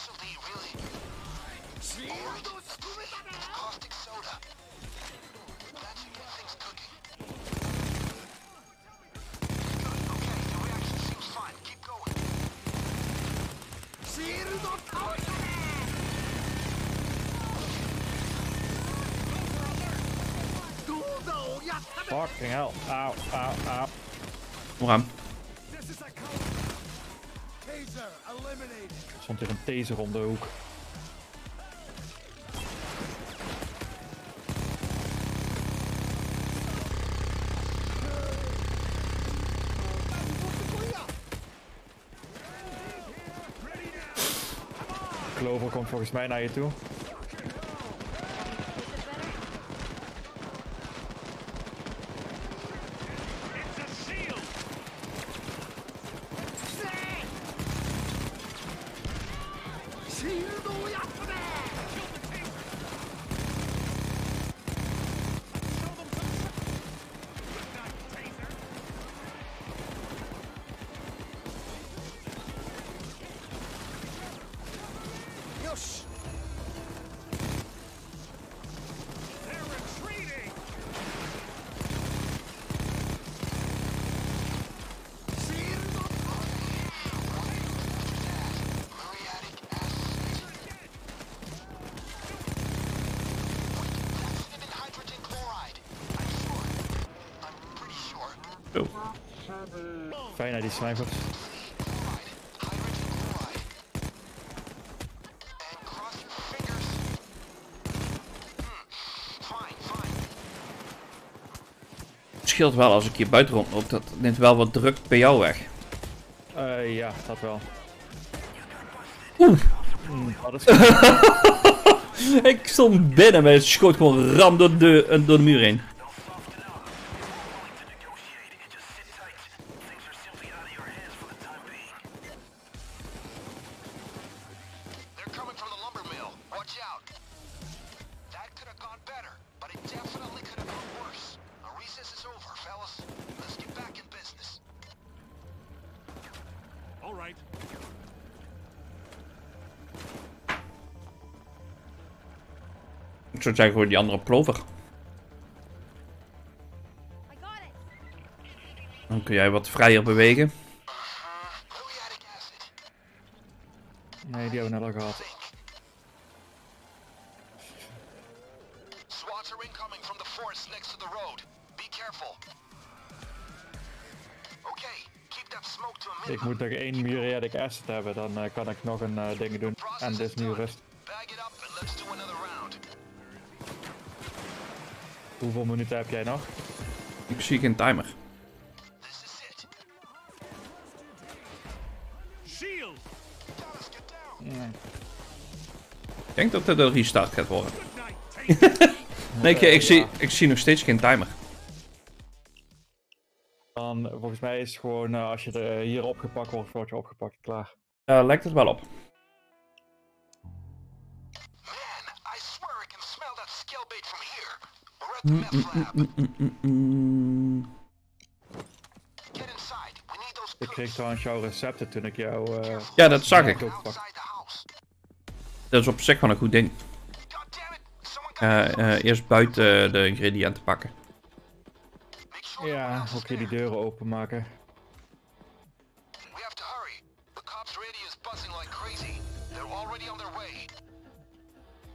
specialty, really. Caustic soda. That's gets things cooking. Good, okay, the reaction seems fine. Keep going. Shield of! Fucking hell. Ow, ow, ow. Okay. Er stond hier een taser om de hoek. Clover komt volgens mij naar je toe. Fine. Het scheelt wel als ik hier buiten rondloop. Dat neemt wel wat druk bij jou weg. Eh, ja, dat wel. Oeh. Hmm, dat is goed. Ik stond binnen, maar het schoot gewoon ram door de, door de muur heen. Zou zeggen gewoon die andere it. Dan kun jij wat vrijer bewegen. Nee, die hebben we net al gehad. SWATs are incoming from the forest next to the road. Be careful. Okay, keep that smoke to a Ik moet nog één muriatic acid hebben, dan eh, kan ik nog een eh, ding doen. En dit is nu rust. Hoeveel minuten heb jij nog? Ik zie geen timer. Ik denk dat dit een restart gaat worden. Nee, ik, ik, zie, ik zie nog steeds geen timer. Dan, volgens mij is het gewoon, eh, als je er eh, hier opgepakt wordt, word je opgepakt, klaar. Daar lijkt het wel op. Mm, need those Ik kreeg trouwens jouw recepten toen ik jou... eh, Ja, dat zag ik. Dat is op zich wel een goed ding. Eh, eh, eerst buiten de ingrediënten pakken. Ja, hier die deuren openmaken.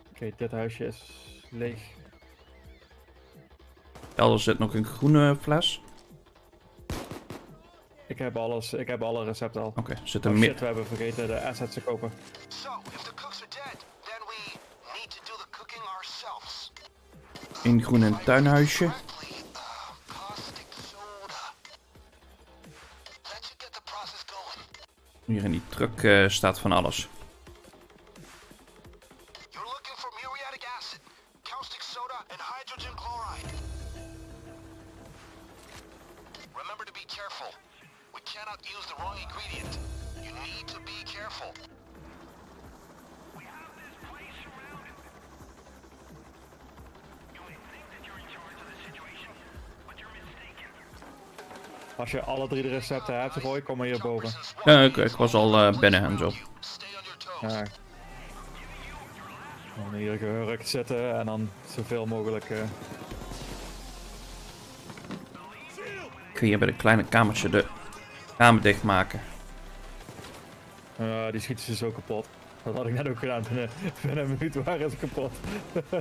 Oké, dit huisje is leeg. Elders zit nog een groene fles. Ik heb alles, ik heb alle recepten al. Oké, er zit Oh een shit, meer. we hebben vergeten de assets te kopen. So, if the cooks are dead, then we need to do the cooking ourselves. Een groen in het tuinhuisje. Uh. Hier in die truck eh, staat van alles. Alle drie de recepten hebt, Roy, kom maar hierboven. Ja, ik, ik was al eh, binnen en zo. Ja, Dan hier gehurkt zitten en dan zoveel mogelijk... eh, ga hier bij de kleine kamertje de kamer dichtmaken. eh, die schieten ze zo kapot. Dat had ik net ook gedaan. Binnen, binnen een minuut waren ze kapot.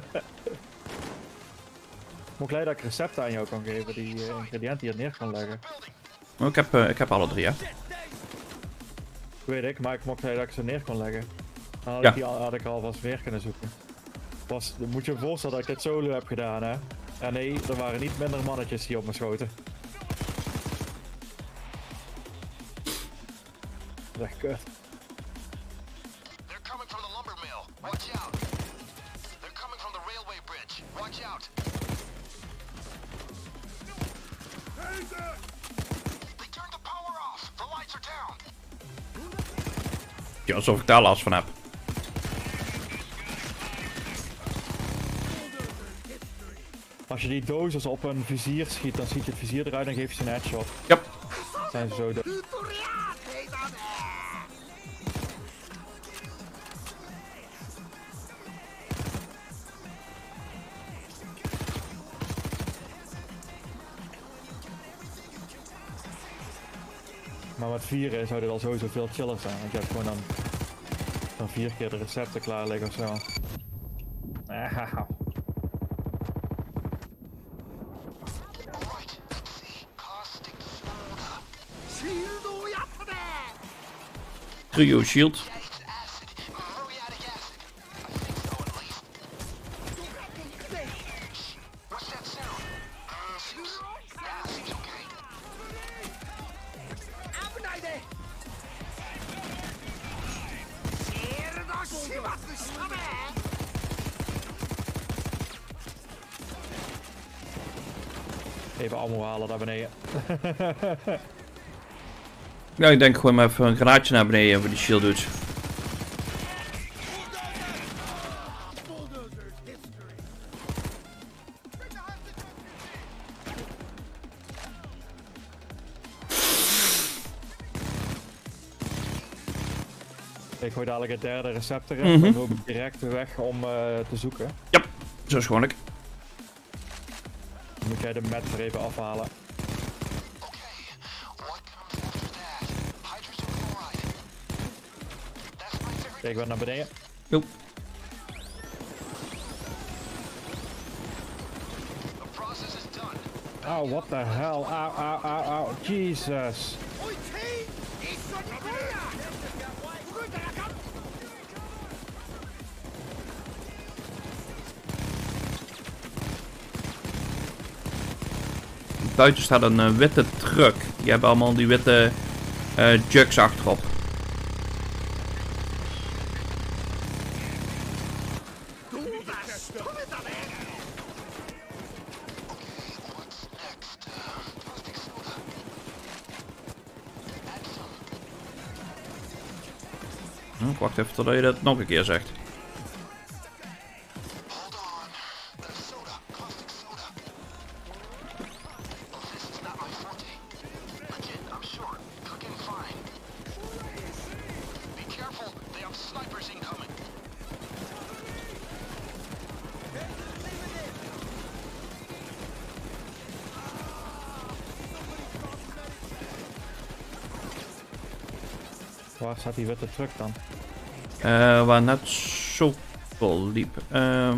Moet ik blij dat ik recepten aan jou kan geven die eh, ingrediënten hier neer kan leggen. Oh, ik, heb, eh, ik heb alle drie, hè. Weet ik, maar ik mocht dat ik ze neer kon leggen. Dan had, Ja. ik, die, al- had ik alvast weer kunnen zoeken. Was, moet je je voorstellen dat ik dit solo heb gedaan, hè? En nee, er waren niet minder mannetjes die op me schoten. Dat is echt kut. Alsof ik daar last van heb. Als je die dozers op een vizier schiet, dan schiet je het vizier eruit en geef je ze een headshot. Ja. Dan zijn ze zo dood. Maar met vieren zou dit al sowieso veel chiller zijn. Want je hebt gewoon dan, vier keer de recepten klaar liggen of zo. Auw. Right. Let's Ja, ik denk gewoon maar even een granaatje naar beneden voor die shield history Ik gooi dadelijk het derde recept erin. Dan loop ik direct weg om eh, te zoeken. Ja, zo is gewoon ik. Dan moet jij de met er even afhalen. Kijk wat naar beneden. Joep. Oh, what the hell? Au, au, au, au. Jesus. Buiten staat een eh, witte truck. Die hebben allemaal die witte uh, jugs achterop. Wacht even totdat je dat nog een keer zegt. Waar staat die witte truck dan? Eh, waar net zoveel liep. Uh,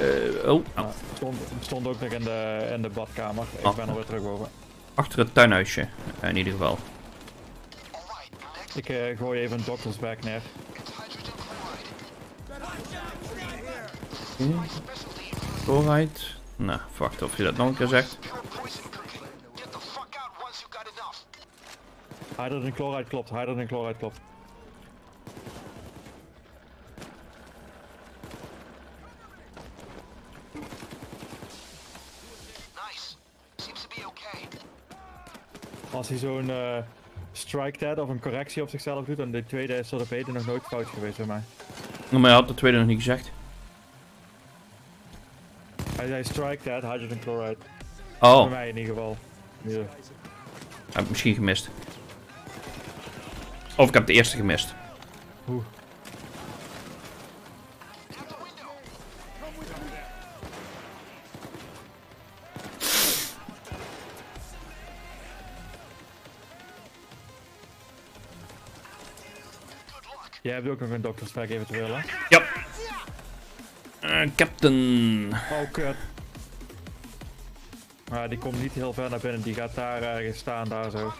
uh, eh, oh, Ah, stond, ook nog in de, in de badkamer. Ik Oh. ben alweer terug boven. achter het tuinhuisje. eh, in ieder geval. Alright, Ik gooi even een doktersbag neer. Chloride. Nou, wacht of je dat nog een keer zegt. Hydrogen chloride klopt, hydrogen chloride klopt. Nice. Seems to be okay. Als hij zo'n eh strike dead of een correctie op zichzelf doet, dan de tweede is op heden nog nooit fout geweest bij mij. Maar hij had de tweede nog niet gezegd. Hij zei strike dead, hydrogen chloride. Oh, Bij mij in ieder geval. Ja. heb ik misschien gemist. Of ik heb de eerste gemist. Oeh. Jij hebt ook nog een dokterspack eventueel, hè? Ja. Eh, Captain. Oh, kut. Maar die komt niet heel ver naar binnen. Die gaat daar ergens staan, daar zo.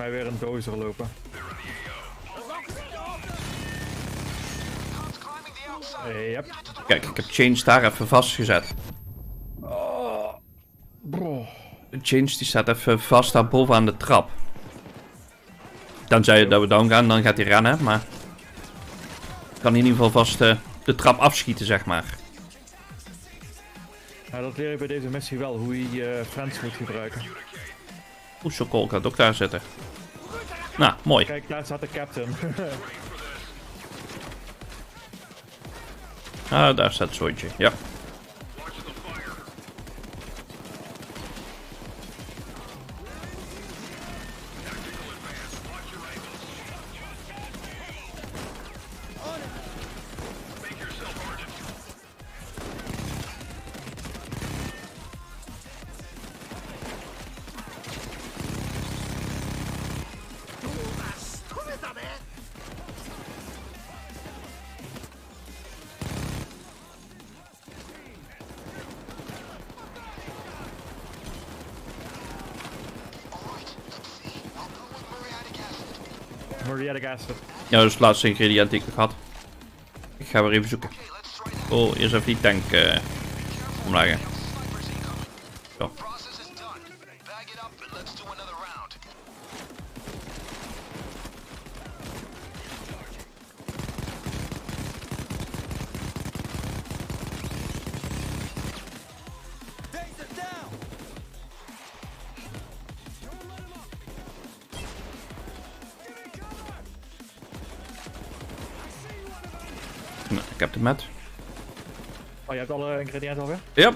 mij weer een dozer lopen. Kijk, ik heb Change daar even vastgezet. Change die staat even vast daar boven aan de trap. Dan zei je dat we down gaan, dan gaat hij rennen, maar... Kan in ieder geval vast eh, de trap afschieten, zeg maar. Dat leer je bij deze missie wel, hoe je je uh, friends moet gebruiken. Oeh, Sokol gaat ook daar zitten. Nou, mooi. Kijk, daar staat de captain. Ah, daar staat het zooitje, ja. Ja, dat is het laatste ingrediënt die ik nog had. Ik ga weer even zoeken. Oh, eerst even die tank eh omlagen. Oh, je hebt alle ingrediënten alweer? Ja.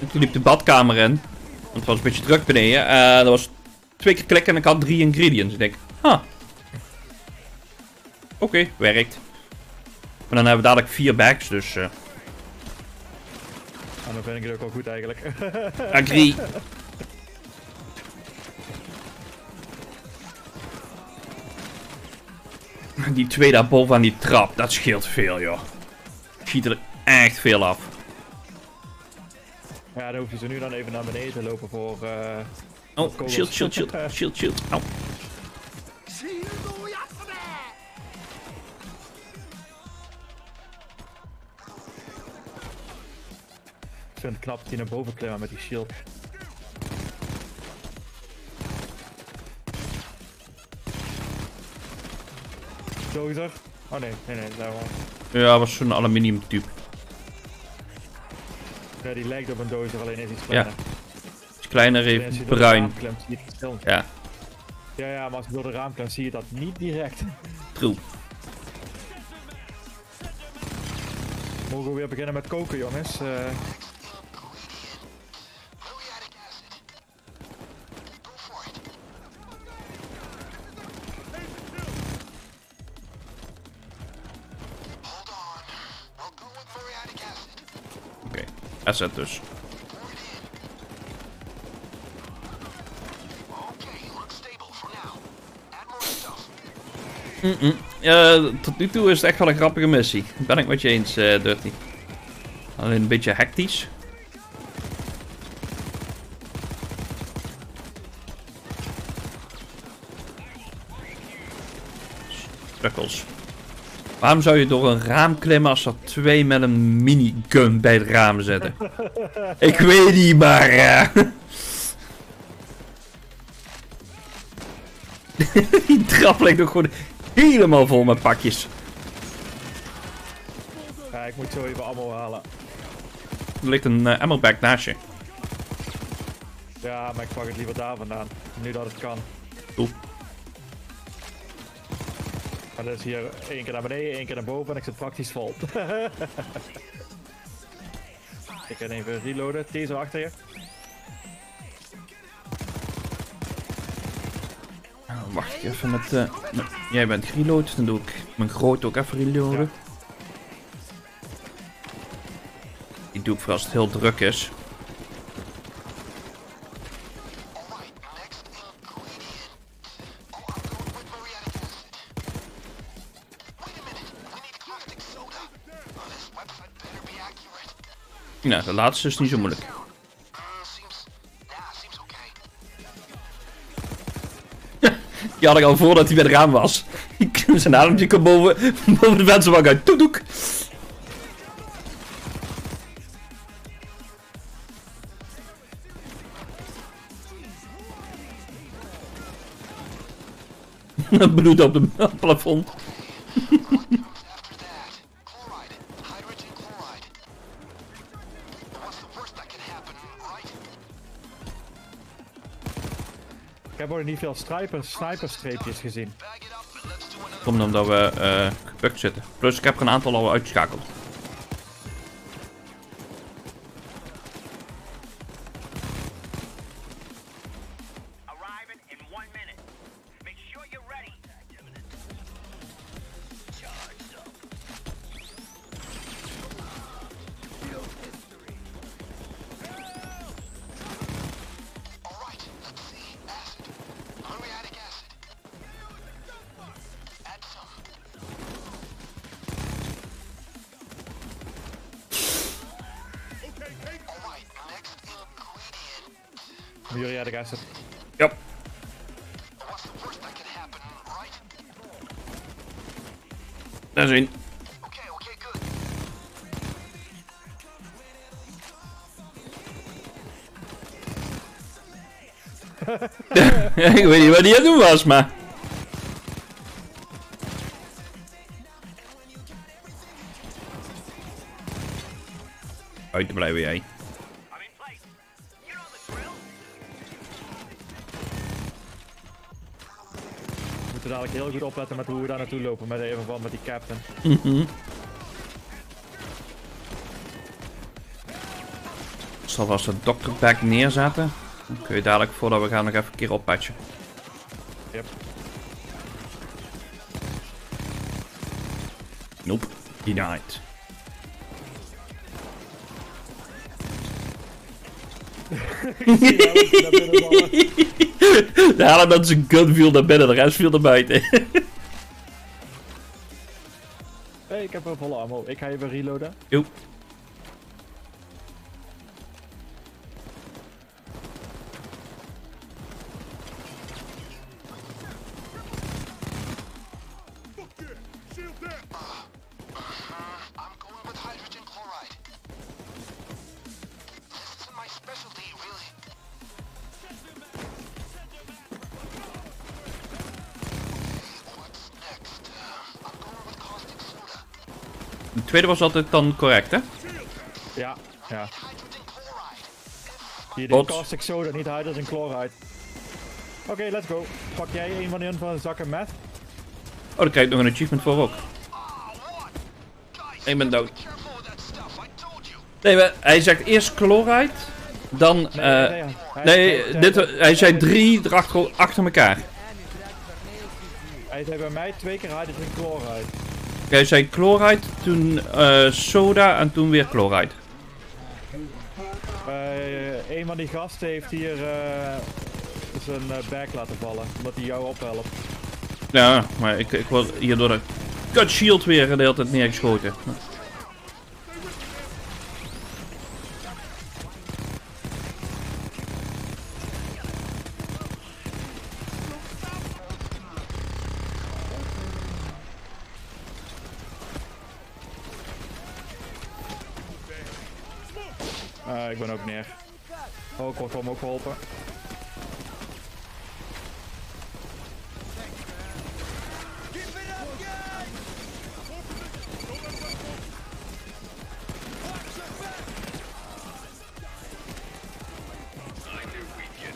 En toen liep de badkamer in. Want het was een beetje druk beneden. Eh dat was twee keer klikken en ik had drie ingredients. Ik denk, huh. Oké, werkt. Maar dan hebben we dadelijk vier bags, dus eh En dan vind ik het ook wel goed eigenlijk. agree. Die twee daar boven aan die trap, dat scheelt veel, joh schiet er echt veel af. Ja, dan hoef je ze nu dan even naar beneden te lopen voor... Eh, oh, voor shield, shield, shield, shield, shield. Oh. Ik vind het knap dat hij naar boven klimmen met die shield. het. Oh nee, nee, nee, daar was. Ja, was zo'n aluminium tube. Ja, die lijkt op een dozer, alleen is iets Ja, kleiner. is kleiner, even bruin. Ja, Ja, ja, maar als je door de raam zie je dat niet direct. true. Mogen we weer beginnen met koken, jongens? Eh, now. Add more stuff. Ja, tot nu toe is het echt wel een grappige missie. Ben ik met je eens, eh Dirty. Alleen een beetje hectisch. Waarom zou je door een raam klimmen als er twee met een minigun bij het raam zitten? ik weet niet, maar... eh, Die trap ligt ook gewoon helemaal vol met pakjes. Ja, ik moet zo even ammo halen. Er ligt een eh, ammo bag naast je. Ja, maar ik pak het liever daar vandaan. Nu dat het kan. Cool. Maar dat is hier één keer naar beneden, één keer naar boven en ik zit praktisch vol. ik kan even reloaden. Deze achter je. Nou, wacht ik even met... eh, met- jij bent reload, dan doe ik mijn groot ook even reloaden. Die doe ik voor als het heel druk is. De laatste is niet zo moeilijk. Die had ik al voordat hij bij het raam was. Zijn ademtje kwam boven, boven de vensterbank uit. Toek toek. Bloed op de plafond. After that, Ook niet veel sniper, sniperstreepjes gezien. Komt omdat we eh gebukt zitten. Plus ik heb een aantal al uitgeschakeld. Wat die aan het doen was, maar... Uit te blijven jij. We moeten dadelijk heel goed opletten met hoe we daar naartoe lopen. Met even van met die captain. Ik zal vast de doctor bag neerzetten. Dan kun je dadelijk, voordat we gaan, nog even een keer oppatchen. Nope. Denied. De hele dat zijn gun viel naar binnen, de rest viel naar buiten. hey, ik heb een volle ammo. Ik ga even reloaden. Joep. Tweede was altijd dan correct, hè? Ja, ja. Hier de caustic soda, niet hydrogen chloride. Oké, let's go. Pak jij een van hun van de zakken meth? Oh, daar krijg ik nog een achievement voor ook. Ik ben dood. Nee, maar hij zegt eerst chloride, dan... eh hij- nee, hij- dit, hij zei drie erachter achter elkaar. Hij zei bij mij twee keer hydrogen chloride. Hij zei chloride, toen eh, soda en toen weer chloride. Eh, een van die gasten heeft hier eh, zijn bag laten vallen, omdat hij jou ophelpt. Ja, maar ik, ik word hier door de cut shield weer de hele tijd neergeschoten.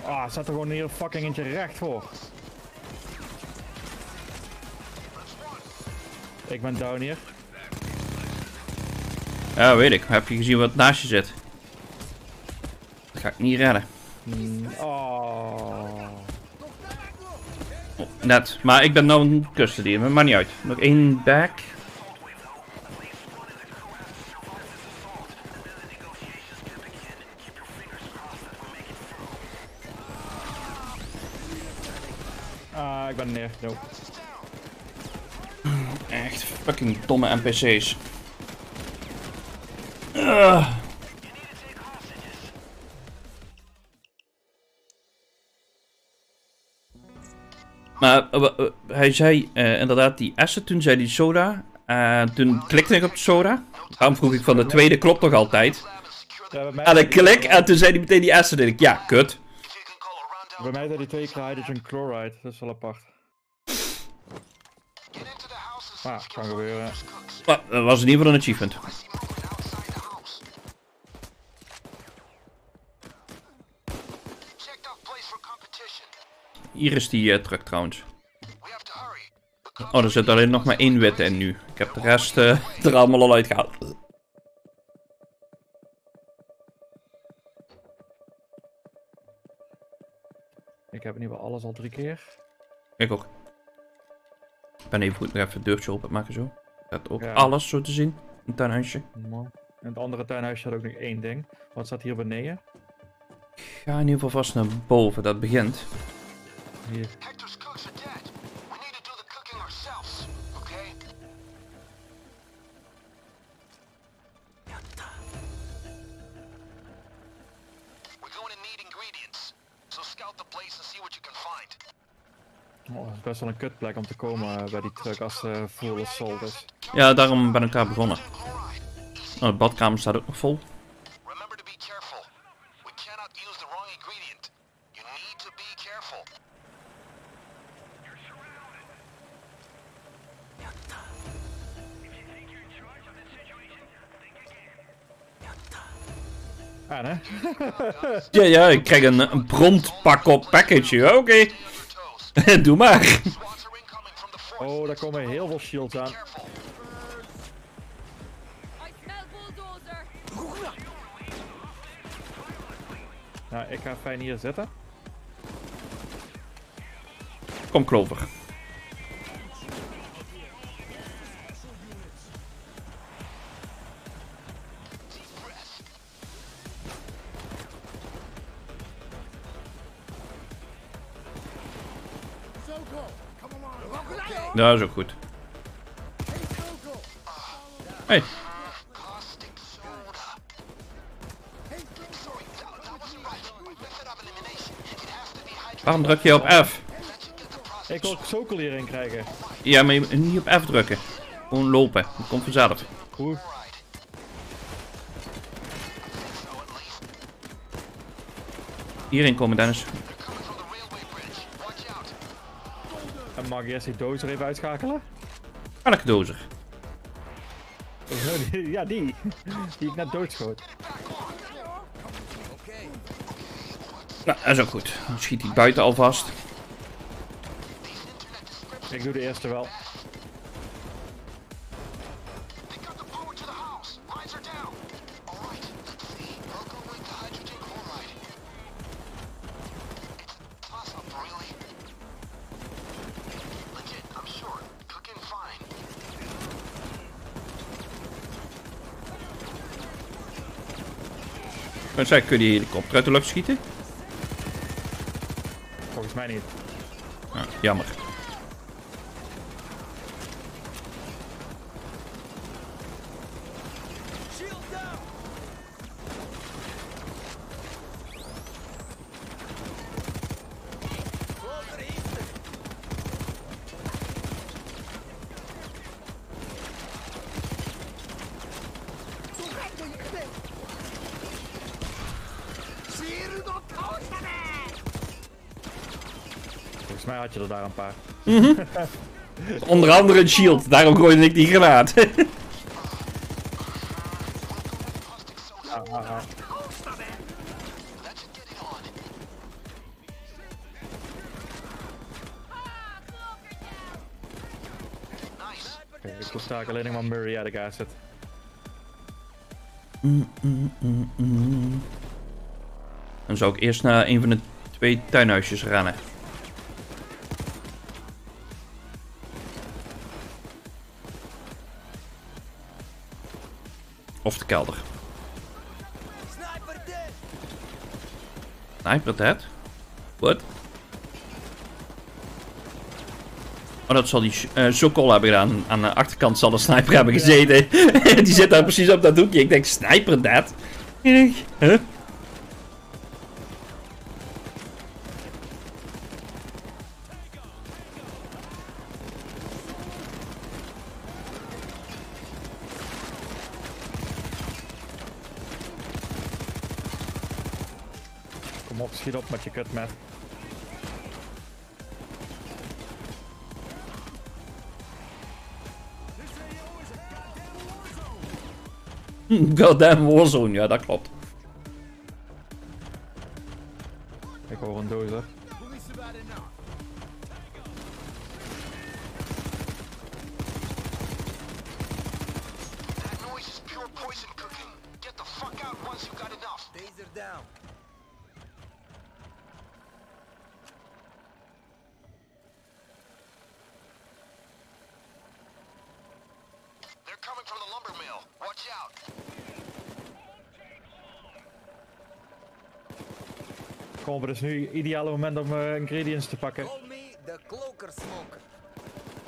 Ah, zet er gewoon hier fucking eentje recht voor. Ik ben down hier. Ja, weet ik. Heb je gezien wat naast je zit? Dat ga ik niet redden. Oh. Oh, net. Maar ik ben nou een custody. Maar maakt niet uit. Nog één back. Echt fucking domme NPC's. Maar eh, hij zei eh, inderdaad die acid, toen zei die soda. En toen klikte ik op de soda. Daarom vroeg ik van de tweede klopt toch altijd. En ik klik en toen zei hij meteen die acid. En ik, ja, kut. Bij mij zei die twee keer hydrogen chloride. Dat is wel apart. You kan gebeuren. Maar dat was in ieder geval een achievement. Hier is die eh, truck trouwens. Oh, er zit alleen nog maar één witte in nu. Ik heb de rest eh, er allemaal al uitgehaald. Ik heb in ieder geval alles al drie keer. Ik ook. Ik ben even goed nog even het deurtje open maken zo. Dat ook Ja. alles zo te zien. Een tuinhuisje. Mooi. In het andere tuinhuisje had ook nog één ding. Wat staat hier beneden? Ik ga in ieder geval vast naar boven. Dat begint. Hier. Oh, het is best wel een kutplek om te komen eh, bij die truck als de full assault is. Ja, daarom ben ik daar begonnen. Oh, de badkamer staat ook nog vol. Remember to be careful. We cannot use the wrong ingredient. You need to be careful. En hè? Ja, ja, ik krijg een, een brandpak op package. Oké, toes. doe maar. Oh, daar komen heel veel shields aan. Nou, ik ga fijn hier zitten. Kom, Clover. Ja, dat is ook goed. Hey, waarom druk je op F? Ik wil Sokol hierin krijgen. Ja, maar je moet niet op F drukken. Gewoon lopen. Dat komt vanzelf. Hoe? Hierin komen, Dennis. Mag ik eerst die dozer even uitschakelen? Welke dozer? ja, die. Die ik net doodschoot. Nou, dat is ook goed. Dan schiet hij buiten alvast. Ik doe de eerste wel. Kun je die helikopter uit de lucht schieten? Volgens mij niet. Ja, jammer. je er daar een paar. Mhm. Onder andere een shield, daarom gooide ik die granaat. ah, ah, ah. Okay, ik sta alleen nog maar Murray uit de kaas mm mm, mm, mm, mm, Dan zou ik eerst naar een van de twee tuinhuisjes rennen. De kelder. Sniper dead! Dead? What? Oh, dat zal die uh, hebben gedaan. Aan de achterkant zal de sniper hebben gezeten. die zit daar precies op dat hoekje. Ik denk, sniper dead? Huh? Kom op, schiet op met je kut, Matt. Goddamn Warzone, ja dat klopt. Kom, het is nu het ideale moment om eh, ingredients te pakken.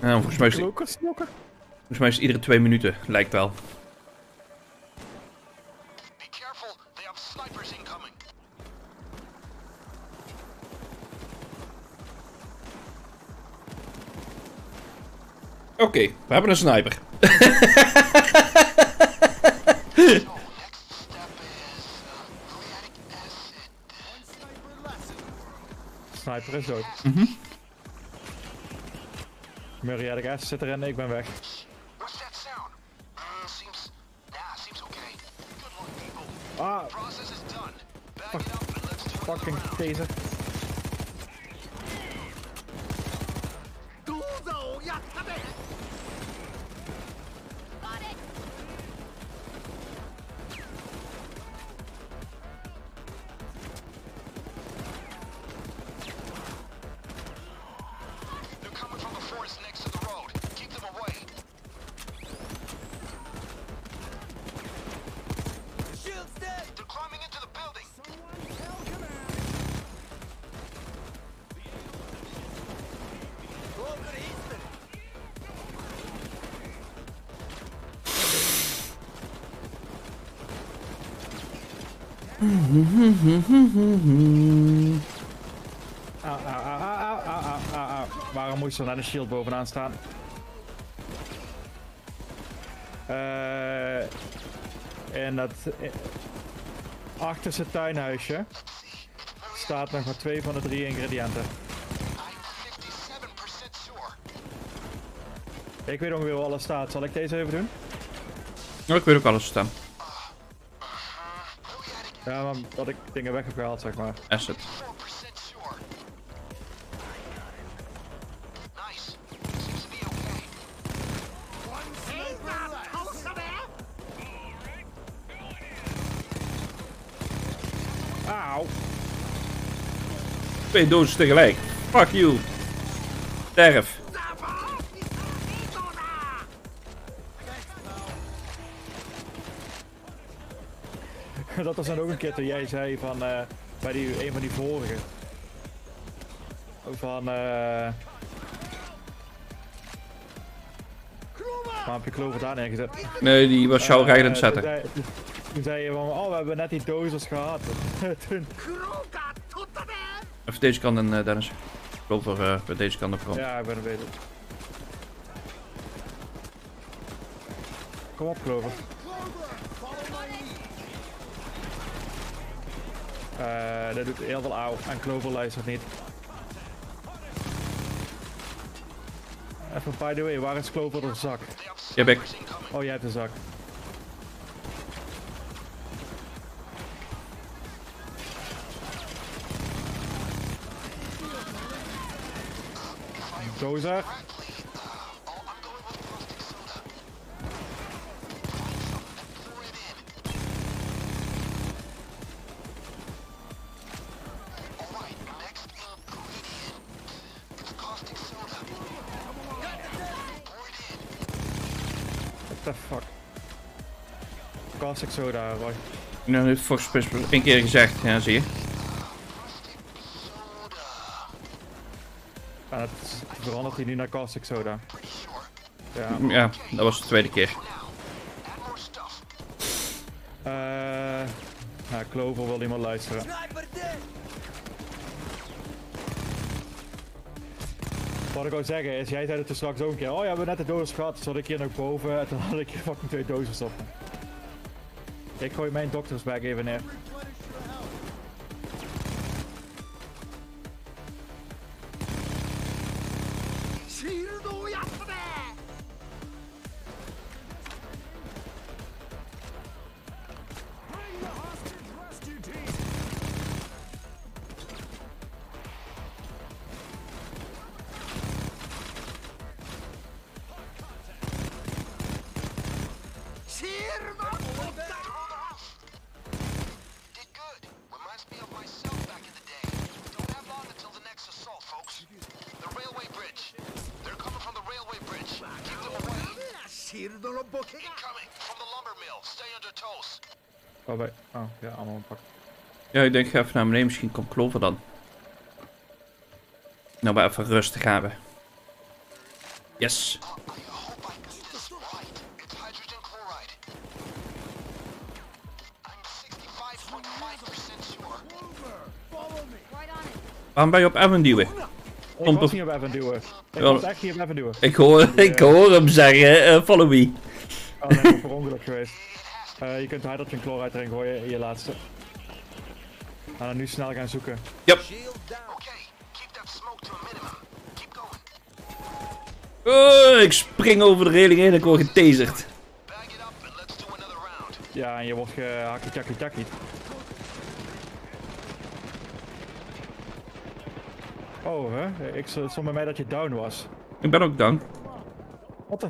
Ja, volgens, mij is, volgens mij is het iedere twee minuten, lijkt wel. Oké, we hebben een sniper. Acid zit erin, ik ben weg. What's that sound? Uh, Au, au, au, au. Waarom moest er naar de shield bovenaan staan? Eh en dat eh, achterste tuinhuisje staat nog maar twee van de drie ingrediënten. I'm 57% sure. Ik weet ongeveer waar alles staat. Zal ik deze even doen? Ik weet ook alles staan. Ja, maar dat ik dingen weg heb gehaald, zeg maar. Asset. 4% sure. Nice. Seems to be okay. One sniper less. Auw! Twee dozen tegelijk. Fuck you. Sterf. Was dan ook een keer toen jij zei van... eh, bij die, een van die vorige. Van... eh Waarom heb je Clover daar neergezet? Nee, die was jou Eh, rijden aan het zetten. Toen zei, toen zei je van, oh we hebben net die dozers gehad. toen, Even deze kant en eh, Dennis. Over eh bij deze kant op grond. ja, ik ben er bezig. Kom op Clover. Eh, dat doet heel veel auw en Clover luistert niet. Even by the way, waar is Clover de zak? Snipers incoming. Oh, jij hebt de zak. Dozer. Caustic soda, Roy. Nou, dat heeft volgens mij één keer gezegd. Ja, zie je. En het verandert hij nu naar caustic soda. Ja. Ja, dat was de tweede keer. Eh. nou, Clover wil iemand luisteren. Wat ik wou zeggen is, jij zei het er straks ook een keer. Oh ja, we hebben net de doos gehad. Dus zat ik hier nog boven en toen had ik fucking twee dozen stoppen. Ik gooi mijn doktersbag even neer. Ja, allemaal een pak. Ja, ik denk ik ga even naar beneden. Misschien komt Clover dan. Nou, maar even rustig hebben. Yes. I hope I got this right. It's hydrogen chloride. I'm 65.5% sure. Follow me! Right on it. Waarom ben je op Evan duwen? Ik Om was niet op even duwen. Ik was echt niet op even duwen. Ik hoor, ik hoor hem zeggen, eh, follow me. Oh nee, ik ben per ongeluk geweest. Eh, je kunt hydrogen chloride erin gooien in je laatste. En dan nu snel gaan zoeken. Yep. Shield down! Okay, keep that smoke to a minimum. Keep going. Oh, ik spring over de reling heen en ik word getaserd. Ja, en je wordt gehakkie takkie takkie. Oh, hè? Ik stond bij mij dat je down was. Ik ben ook down. What the,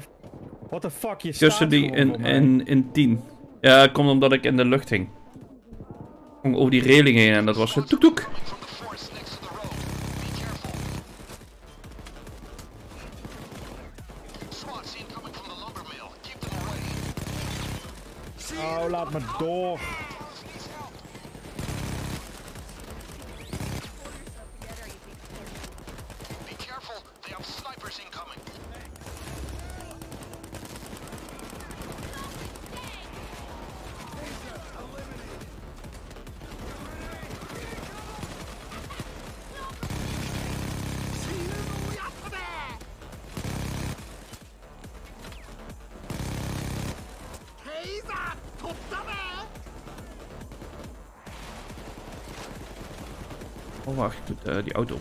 what the fuck? Je staat Tussen die gewoon in, in, in 10. Ja, dat komt omdat ik in de lucht hing. Ik ging over die reling heen en dat was een toek toek. Coming from the forest die auto op.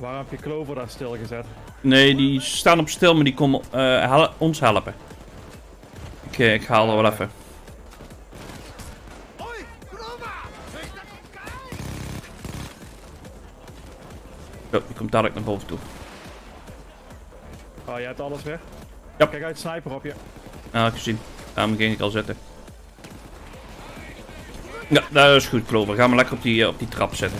Waarom heb je Clover daar stilgezet? Nee, die staan op stil, maar die komen eh, hel- ons helpen. Ik, eh, ik haal er wel even. Oh, die komt dadelijk naar boven toe. Oh, jij hebt alles weg? Ja. Kijk uit, sniper op je. Ah, gezien. Daarom ging ik al zitten. Ja, dat is goed, Clover. Ga maar lekker op die, eh, op die trap zitten.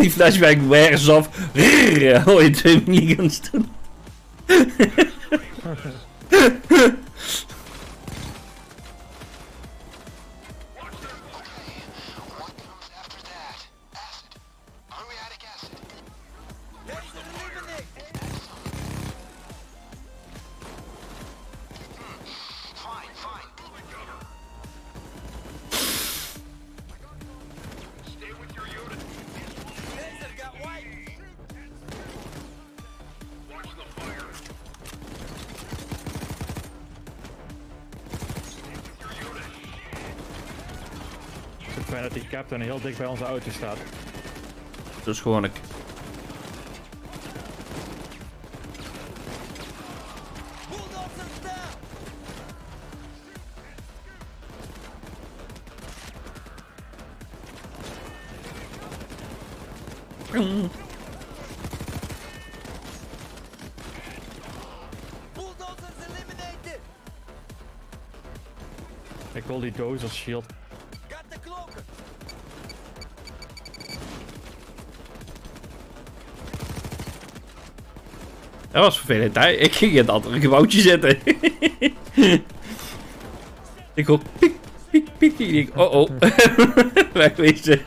Die flashback wears. Rrrr, hoor je twee minigans doen. Captain heel dicht bij onze auto staat. Is gewoon ik. Ik wil die doos als shield. Dat was vervelend, hè? Ik ging in het andere gebouwtje zitten. ik hoor piek, piek, piek. Ik denk, oh oh. Wegwezen.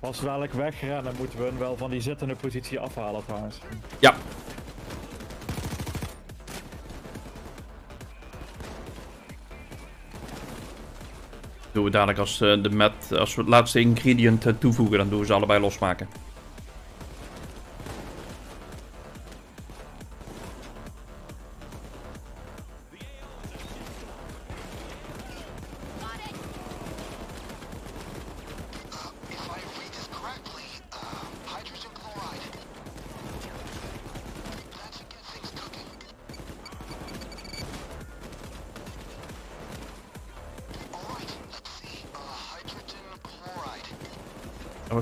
Als we dadelijk wegrennen, moeten we hun wel van die zittende positie afhalen trouwens. Ja. Doen we dadelijk als, eh, de met, als we het laatste ingredient eh, toevoegen, dan doen we ze allebei losmaken.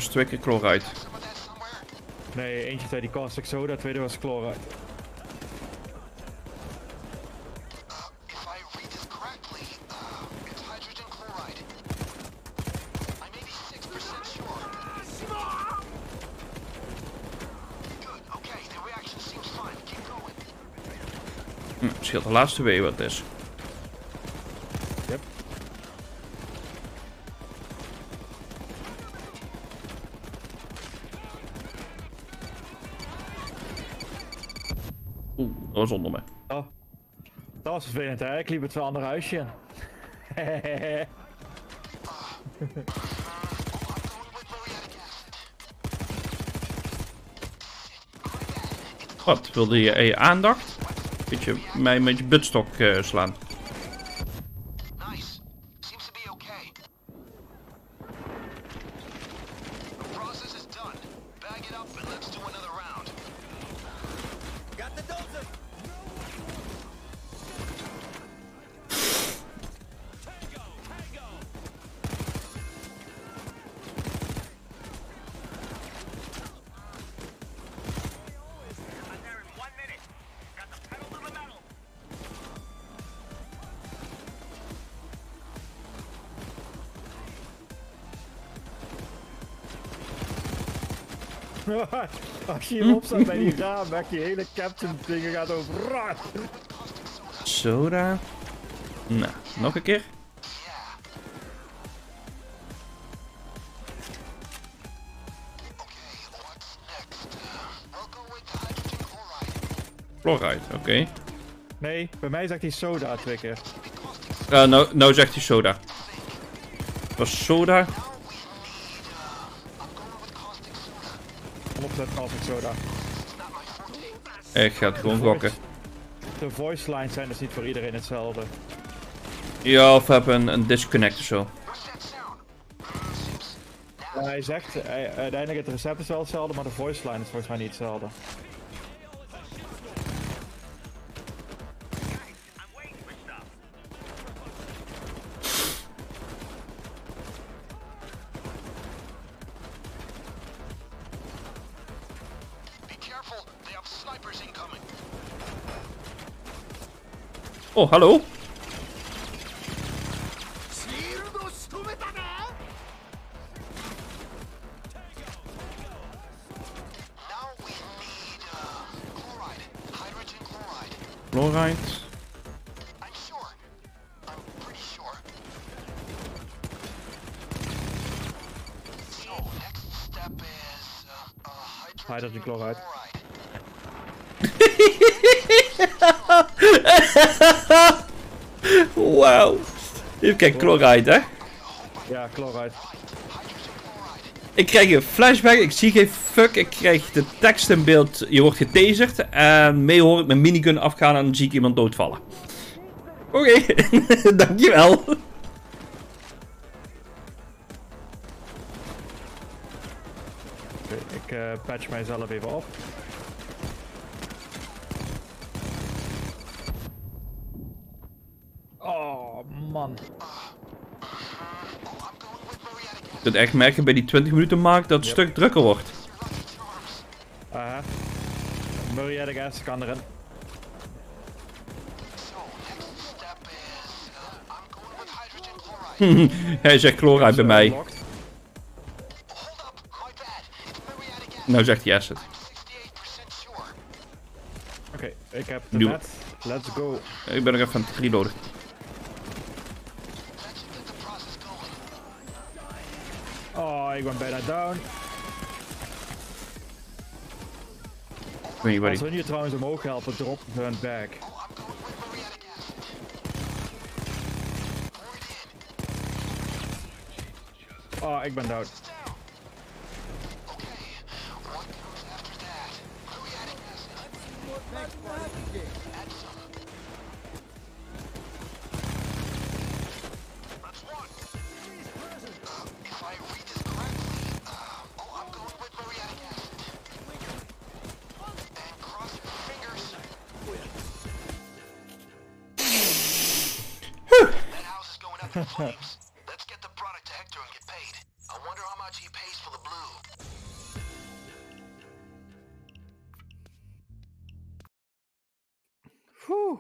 Was twee keer chloride. Nee, eentje zei die caustic soda, tweede was chloride. If I read this correctly, it's hydrogen chloride. I'm 86% sure. Good, okay, the reaction seems fine. Keep going. Hm, scheelt de laatste weer wat het is. Oeh, dat was onder me. Oh, dat was vervelend hè, ik liep het huisje in. With muriatic acid. Wat, wilde je je aandacht? Beetje mij met je butstok eh, slaan. Je hem opstaat bij die raam, weg die hele captain dingen gaat over. Soda. Nou, nog een keer. Chloride, oké. Nee, bij mij zegt hij soda twee keer. Eh, nou, nou zegt hij soda. Was soda. Ik ga het gewoon gokken. De voice lines zijn dus niet voor iedereen hetzelfde. Ja, of hebben een, een disconnect of zo. Ja, hij zegt, hij, uiteindelijk het recept is wel hetzelfde, maar de voice line is volgens mij niet hetzelfde. Snipers incoming. Oh, hello. Uh, chloride. I'm sure. I'm pretty sure. So next step is uh, uh, hydrogen, hydrogen chloride. chloride. Wauw. Even kijken, chloride, hè? Ja, chloride. Ik krijg een flashback, ik zie geen fuck, ik krijg de tekst in beeld, je wordt getaserd en mee hoor ik mijn minigun afgaan en dan zie ik iemand doodvallen. Oké, dankjewel. Oké, ik eh, patch mijzelf even op. Oh man. Je kunt echt merken bij die 20 minuten mark dat het stuk drukker wordt. Aha. Muriatic acid kan erin. Uh. Hij zegt chloride bij mij. Nou zegt hij acid. I'm 68% sure. Oké, ik heb de. Let's go. Ik ben nog even aan het reloaden. Oh, ik ben bijna down. Waar Als we nu trouwens omhoog helpen, drop hun back. Oh, ik ben down. Okay, in flames. Let's get the product to Hector and get paid. I wonder how much he pays for the blue. Oeh.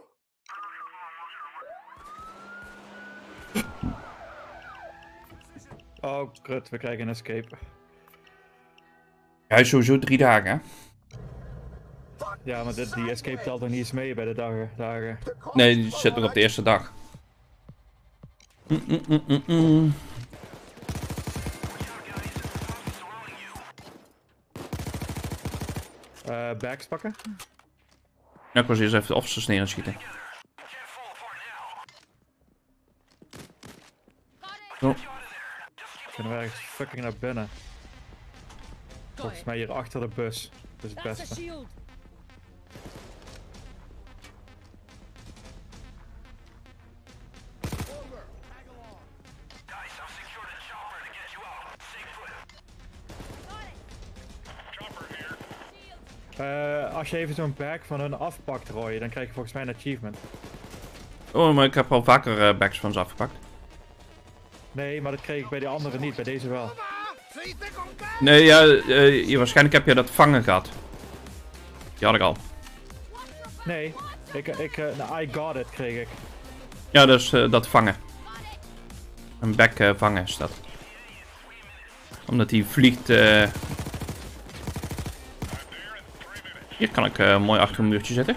Oh, krut, we krijgen een escape. Hij is sowieso drie dagen, hè? Ja, maar dit, die escape telt nog niet eens mee bij de dagen. dagen. Nee, die zit nog op de eerste dag. Mm, mm, mm, mm, mm. Eh, bags pakken. Ja, ik was eerst even de officers neer aan schieten. Zo. Kunnen we ergens fucking naar binnen. Volgens mij hier achter de bus. Dat is het beste. Je even zo'n bag van hun afpakt, Roy, dan krijg je volgens mij een achievement. Oh, maar ik heb al vaker eh, bags van ze afgepakt. Nee, maar dat kreeg ik bij die andere niet, bij deze wel. Nee, ja, je, waarschijnlijk heb je dat vangen gehad. Die had ik al. Nee, ik, ik, nou, I got it kreeg ik. Ja, dus dat vangen. Een bek vangen is dat. Omdat hij vliegt. eh Hier kan ik eh, mooi achter een muurtje zitten.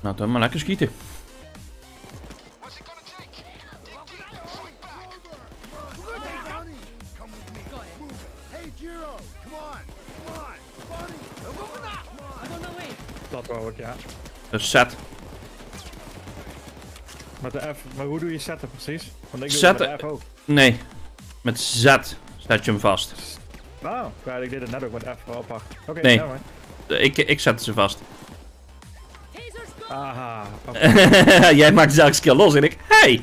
Nou, dan maar lekker schieten. Dat wou ik, ja. Dus set. Met de F, maar hoe doe je zetten precies? Want ik doe Zetten- het met de F ook. Nee. Met Z zet je hem vast. Oh, ja, ik deed het net ook met F. Oh, apart. Oké, Nee. ja, maar. Ik, ik zet ze vast. Aha. oké. Jij maakt zelfs keer los en ik. Hey!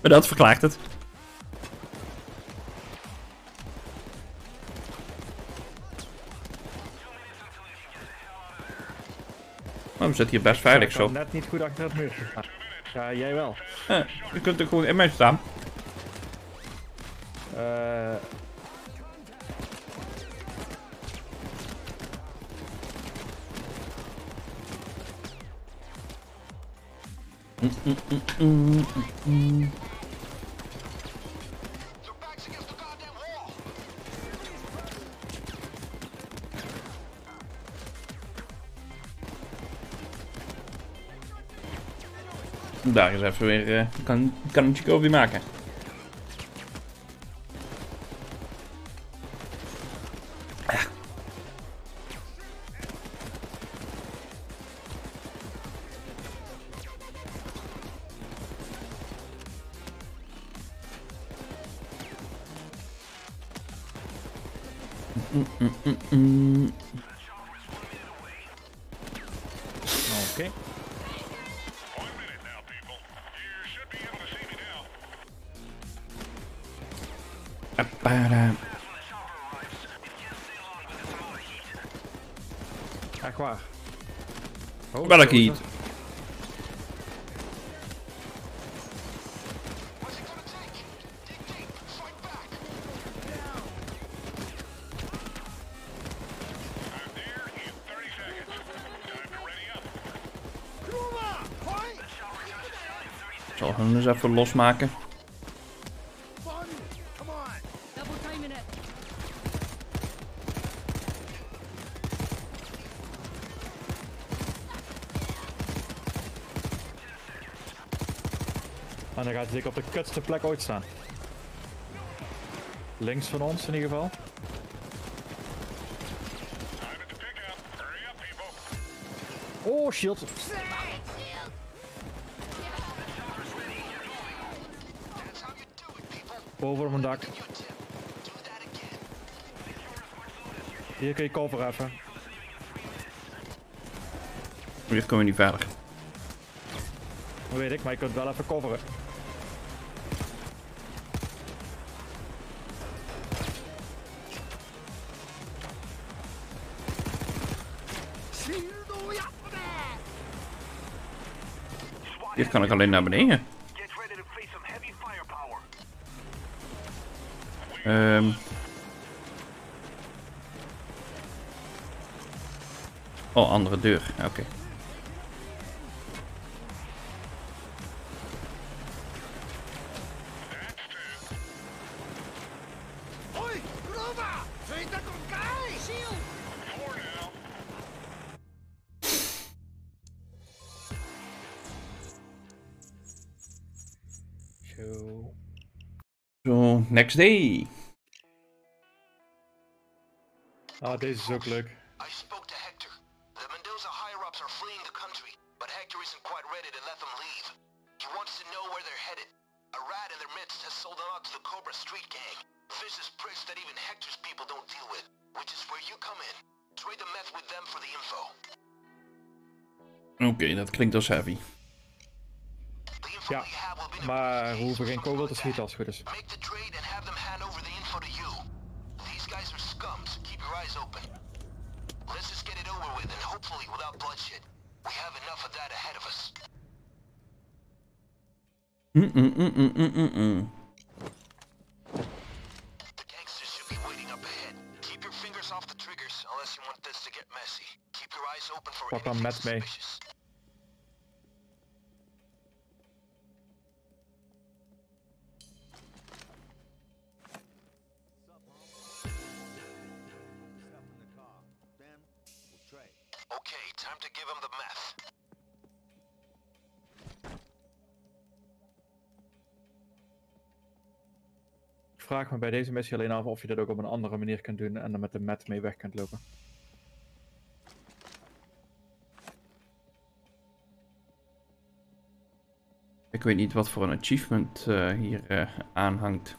Maar dat verklaart het. Zitten hier best veilig zo. net niet goed achter het. Ah, Ja, jij wel. Eh, je kunt er gewoon in mij staan. Your Daar is even weer eh kan, kan een Jacobi maken. Mm, mm. Oké. Take? Dig deep. Fight back. Ik zal hem eens even losmaken. Kutste plek ooit staan. Links van ons in ieder geval. Oh, shield. Op mijn dak. Hier kun je cover even. Hier komen we niet verder. Dat weet ik, maar je kunt wel even coveren. Hier kan ik alleen naar beneden. Ehm. Oh, andere deur. Oké. Zo. Zo, next day. Ah, deze is ook leuk. I spoke to Hector. The Mendoza higher-ups are fleeing the country, but Hector isn't quite ready to let them leave. He wants to know where they're headed. A rat in their midst has sold them out to the Cobra Street Gang. Vicious pricks that even Hector's people don't deal with, which is where you come in. Trade the meth with them for the info. Oké, dat klinkt als heavy. Maar we hoeven geen kogel te schieten als het goed is. Make the trade and have them hand bij deze missie alleen af of je dat ook op een andere manier kunt doen en er met de mat mee weg kunt lopen. Ik weet niet wat voor een achievement eh, hier eh, aanhangt.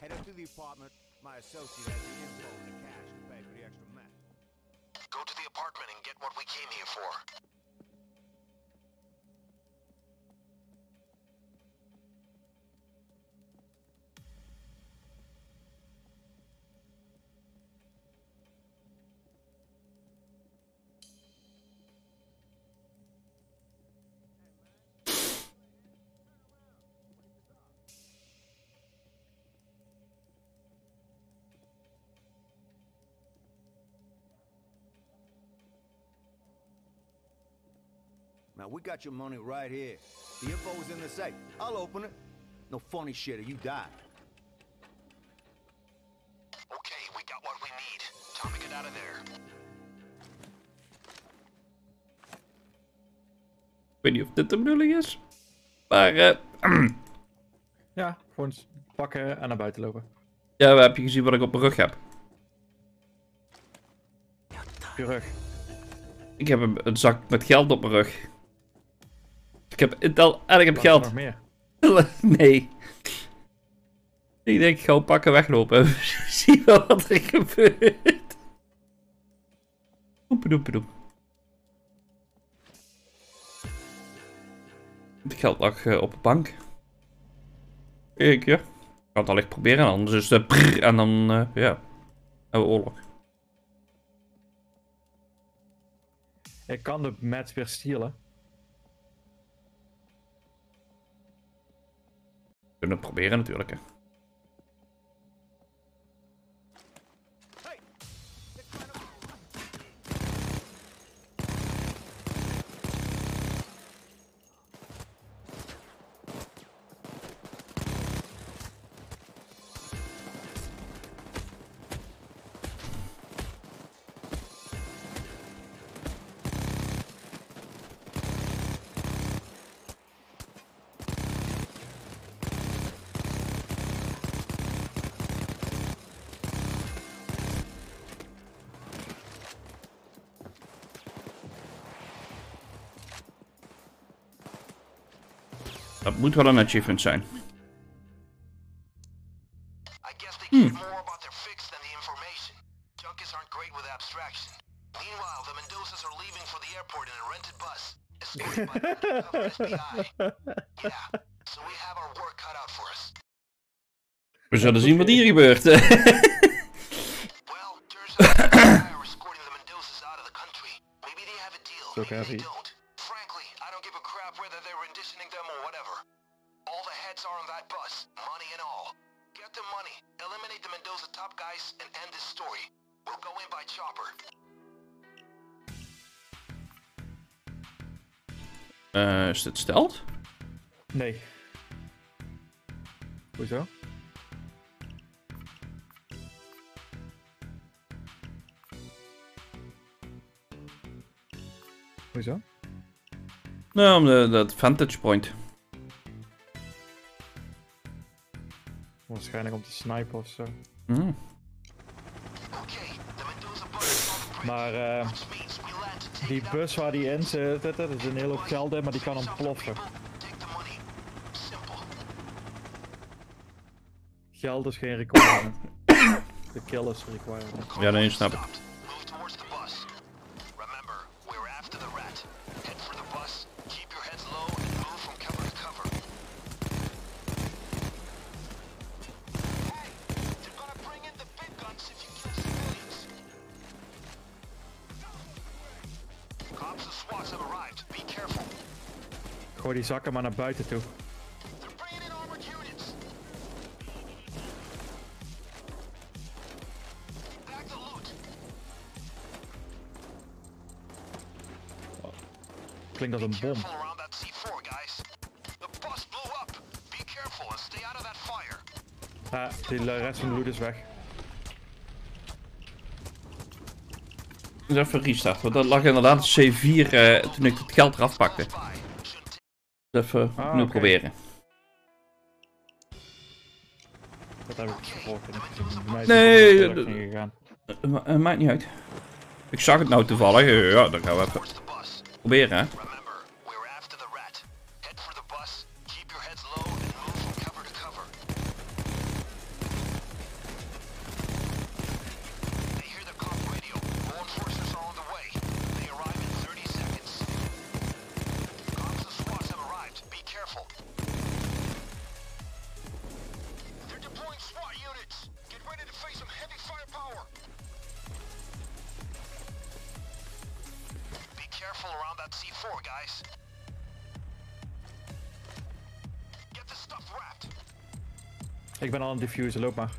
Head up to the apartment. My associate has the info and the cash to pay for the extra meth. Go to the apartment and get what we came here for. Now we got your money right here. The info's in the safe. I'll open it. No funny shit or you die. Okay, we got what we need. Time to get out of there. Ik weet niet of dit de bedoeling is. Maar eh, Ja, gewoon pakken en naar buiten lopen. ja, heb je gezien wat ik op mijn rug heb? Op je rug. Ik heb een, een zak met geld op mijn rug. Ik heb Intel en ik heb geld. nog meer. nee. Ik denk, gewoon pakken, weglopen. Zie wel wat er gebeurt. Oepedoepedoep. Het geld lag eh, op de bank. Ik, ja. Ik kan het al echt proberen, anders is het prrr, en dan, eh, ja. Hebben we oorlog. Ik kan de match weer stelen. Kunnen het proberen natuurlijk, hè. have our work cut out for us. We zullen zien wat hier gebeurt. Well, turns out Is dit stelt? Nee. Hoezo? Hoezo? Nou, om de, dat vantage point. Waarschijnlijk om te snipen of zo. Bridge, Maar eh, which means we land to take die bus waar die in zit, dat is een hele in, maar die kan ontploffen. Geld is geen requirement. De kill is requirement. Ja, nee, snap. Zakken maar naar buiten toe. Klinkt als een bom. Careful around that C4, guys. The bus blew up. Be careful and stay out of that fire. Ah, die rest van de loot is weg. Dus even restart, want dat lag inderdaad C4 eh, toen ik het geld eraf pakte. Even Ah, opnieuw oké. proberen. Dat heb ik is Nee, het niet gegaan. Eh, eh, maakt niet uit. Ik zag het nou toevallig. eh, Ja, dan gaan we even proberen, hè. Al een diffuser, loop maar.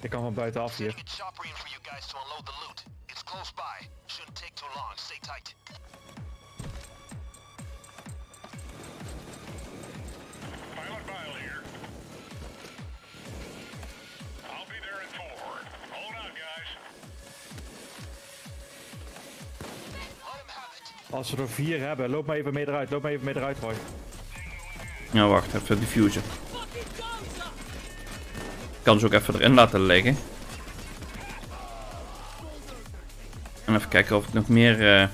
Ik kan van buitenaf hier. Sending a chopper in for you guys to unload the loot. It's close by. Shouldn't take too long. Stay tight. Pilot Bile here. I'll be there in four. Hold on, guys. Let him have it. Als we er vier hebben, loop maar even mee eruit. Loop maar even mee eruit, Roy. Ja, wacht, even diffusen. Kan ze ook even erin laten liggen. En even kijken of ik nog meer eh,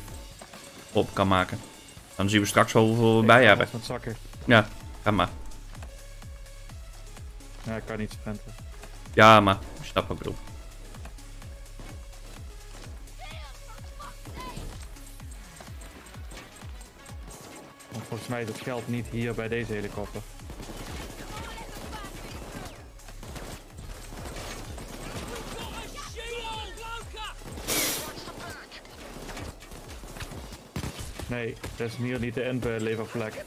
op kan maken. Dan zien we straks wel hoeveel we bij hebben. Met zakken. Ja, ga maar. Ja, ik kan niet sprinten. Ja, maar ik snap wat ik bedoel. Want volgens mij is het geld niet hier bij deze helikopter. Nee, dat is hier niet de inbeleverplek.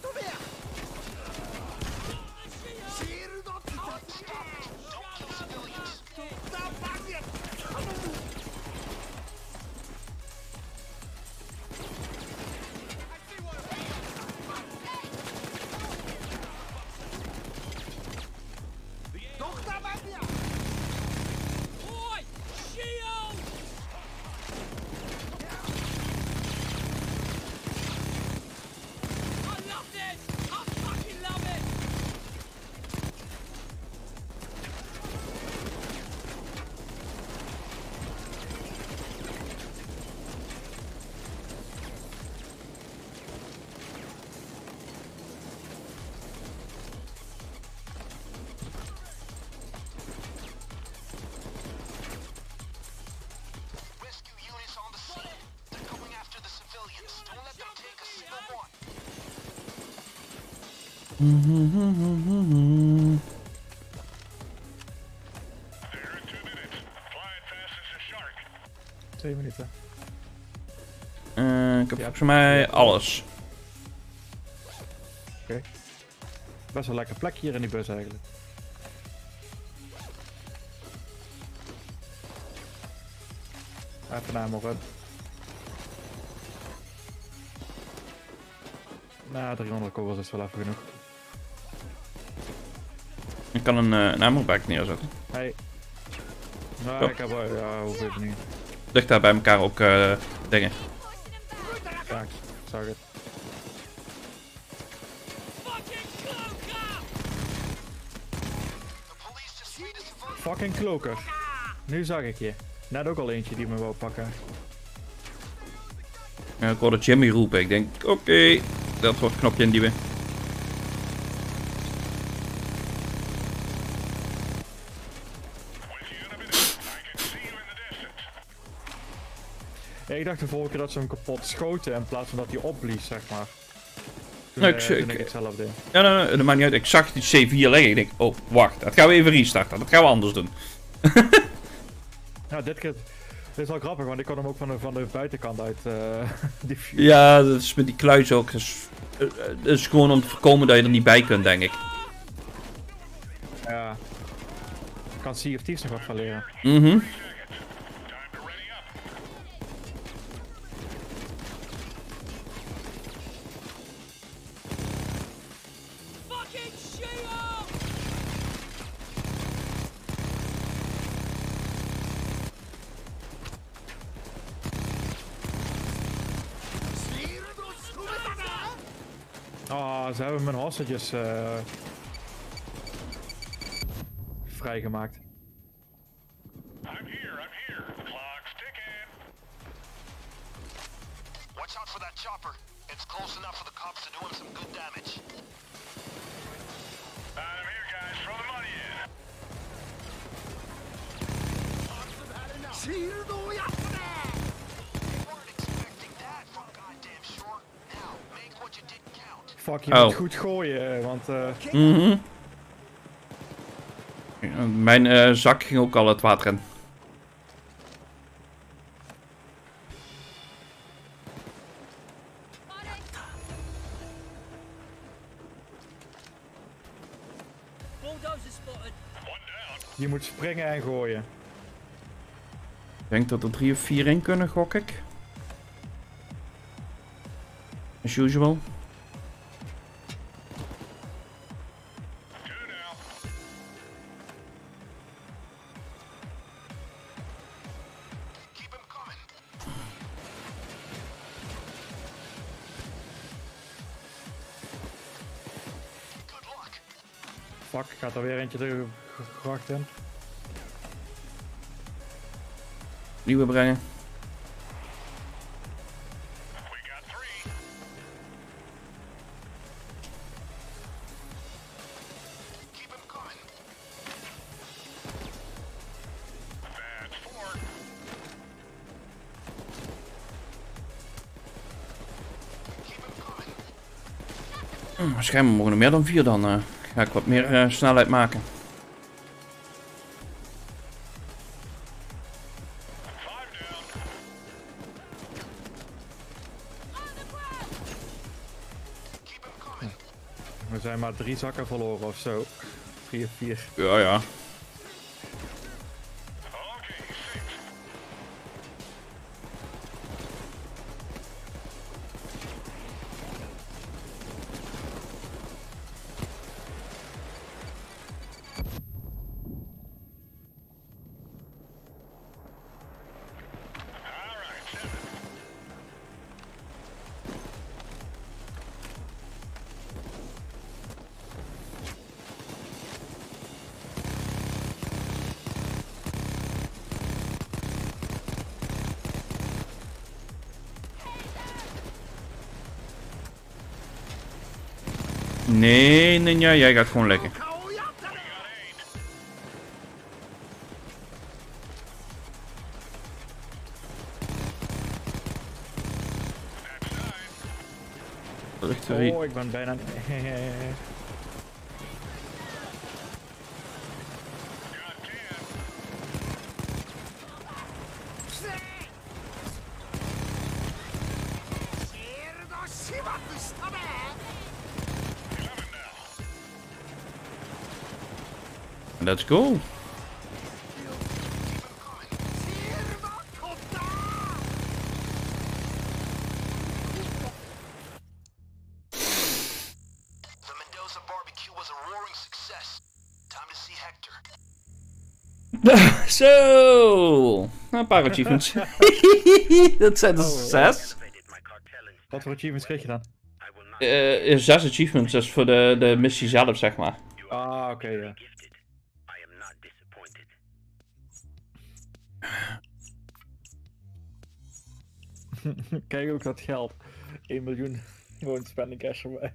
Volgens mij alles. Best wel lekker plek hier in die bus eigenlijk. Even naar op. Nou, 300 kogels is wel even genoeg. Ik kan een, uh, een ammo-bag neerzetten. Hey. Nou, ik heb wel, ja, hoef ik niet. Ligt daar bij elkaar ook eh, dingen. Zag het. Fucking. Fucking kloker. Nu zag ik je. Net ook al eentje die me wou pakken. Ja, ik hoorde Jimmy roepen. Ik denk, oké, dat wordt knopje induwen. With Ja, ik dacht de vorige keer dat ze hem kapot schoten in plaats van dat hij opblies, zeg maar. Toen, Nou, eh, ik- toen ik- ik. Ja, nee, nee, dat maakt niet uit. Ik zag die C4 liggen. Ik denk, oh, wacht. Dat gaan we even restarten. Dat gaan we anders doen. Ja, dit keer... Dit is wel grappig, want ik kon hem ook van de, van de buitenkant uit uh. Ja, dat is met die kluis ook. Dat is, eh, eh, dat is gewoon om te voorkomen dat je er niet bij kunt, denk ik. Ja. Kan Sea of Thieves nog wat van leren. Mhm. ze hebben mijn hostages eh vrijgemaakt. I'm here. I'm here. Clock's ticking. Watch out for that chopper. It's close enough for the cops to do him some good damage. I'm here, guys. Throw the money in. シールドをやっつ Fuck, je Oh. moet goed gooien, eh, want eh Mhm. Mijn eh, zak ging ook al het water in. Je moet springen en gooien. Ik denk dat er drie of vier in kunnen, gok ik. As usual. We brengen. Hm, waarschijnlijk mogen meer dan vier dan. Eh, ga ik wat meer eh, snelheid maken. Drie zakken verloren of zo. Vier, vier. Ja, ja. Nee, nee, jij gaat gewoon lekker. Oh, ik ben bijna... see Hector. Zo. Een paar achievements. dat zijn er zes. Wat voor achievements kreeg je dan? Eh, zes achievements, dus voor de, de missie zelf, zeg maar. Ah, oké, ja. Kijk ook dat geld. 1 miljoen. Gewoon spending cash erbij.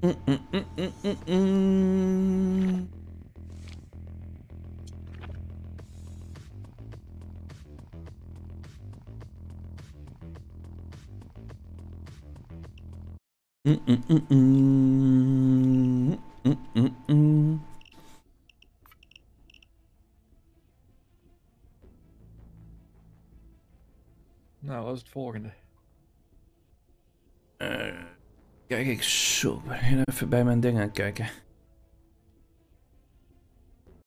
Mm, mm, mm, mm, wat is het volgende? Eh, Kijk ik zo. Even bij mijn dingen kijken.